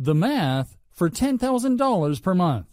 The math for $10,000 per month.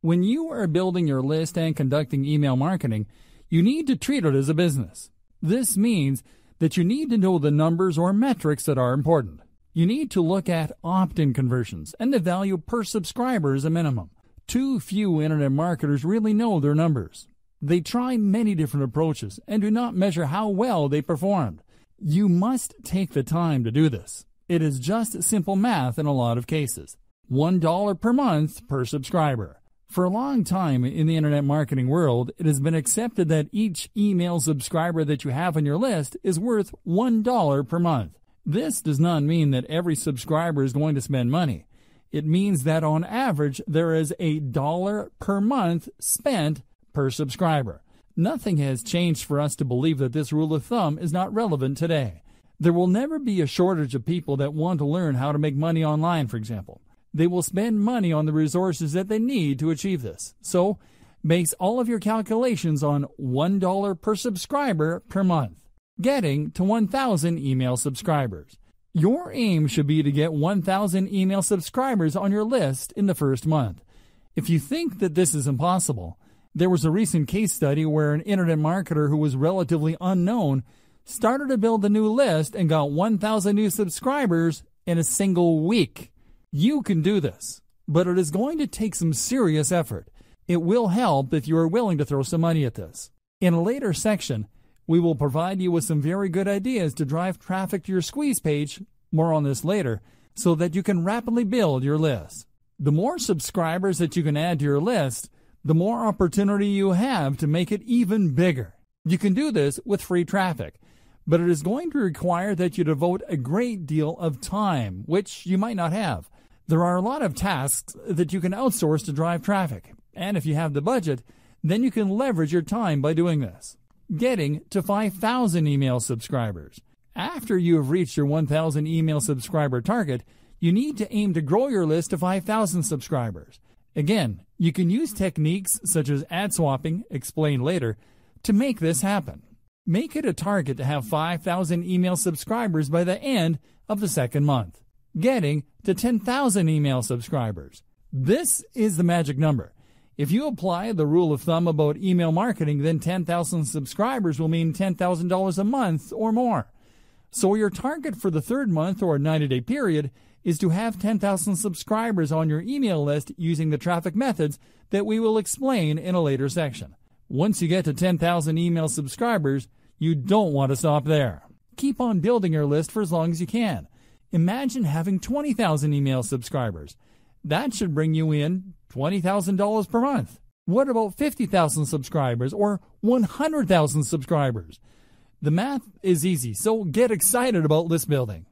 When you are building your list and conducting email marketing, you need to treat it as a business. This means that you need to know the numbers or metrics that are important. You need to look at opt in conversions and the value per subscriber as a minimum. Too few internet marketers really know their numbers. They try many different approaches and do not measure how well they performed. You must take the time to do this. It is just simple math in a lot of cases. $1 per month per subscriber. For a long time in the internet marketing world, it has been accepted that each email subscriber that you have on your list is worth $1 per month. This does not mean that every subscriber is going to spend money. It means that on average, there is a dollar per month spent per subscriber. Nothing has changed for us to believe that this rule of thumb is not relevant today. There will never be a shortage of people that want to learn how to make money online, for example. They will spend money on the resources that they need to achieve this. So, base all of your calculations on $1 per subscriber per month, getting to 1,000 email subscribers. Your aim should be to get 1,000 email subscribers on your list in the first month. If you think that this is impossible, there was a recent case study where an internet marketer who was relatively unknown started to build a new list and got 1,000 new subscribers in a single week. You can do this, but it is going to take some serious effort. It will help if you are willing to throw some money at this. In a later section, we will provide you with some very good ideas to drive traffic to your squeeze page, more on this later, so that you can rapidly build your list. The more subscribers that you can add to your list, the more opportunity you have to make it even bigger. You can do this with free traffic, but it is going to require that you devote a great deal of time, which you might not have. There are a lot of tasks that you can outsource to drive traffic, and if you have the budget, then you can leverage your time by doing this. Getting to 5,000 email subscribers. After you have reached your 1,000 email subscriber target, you need to aim to grow your list to 5,000 subscribers. Again, you can use techniques such as ad swapping, explained later, to make this happen. Make it a target to have 5,000 email subscribers by the end of the second month, getting to 10,000 email subscribers. This is the magic number. If you apply the rule of thumb about email marketing, then 10,000 subscribers will mean $10,000 a month or more. So your target for the third month or 90 day period is to have 10,000 subscribers on your email list using the traffic methods that we will explain in a later section. Once you get to 10,000 email subscribers, you don't want to stop there. Keep on building your list for as long as you can. Imagine having 20,000 email subscribers. That should bring you in $20,000 per month. What about 50,000 subscribers or 100,000 subscribers? The math is easy, so get excited about list building.